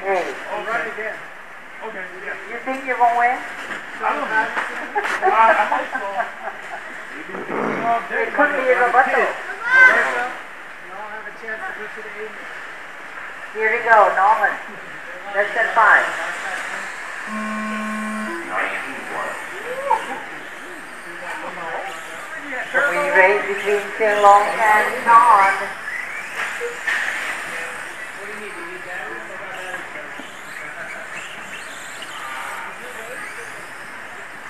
Okay, you think you won't win? I don't know. It could be Roberto. To to. Here we go, Norman. Let's set five. Free race between Long and Don. What do you need? Do you need batteries? I got batteries. Later, come on, you guys. You need that.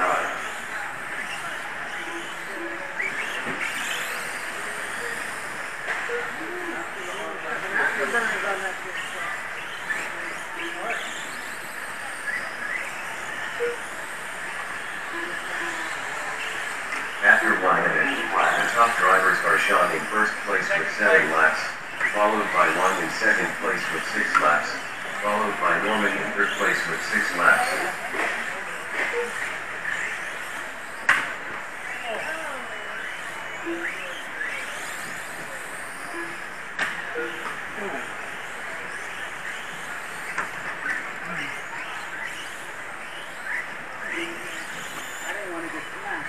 After one minute, the top drivers are shot in first place with seven laps,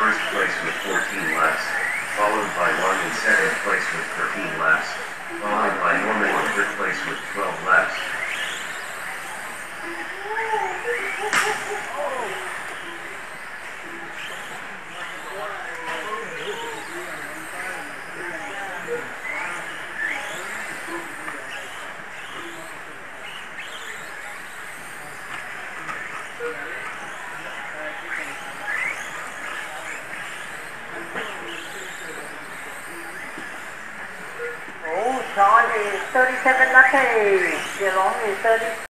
first place with 14 laps, followed by one in second place with 13 laps, followed by Norman in third place with 12 laps. Oh, is 37 lucky. Long is 30.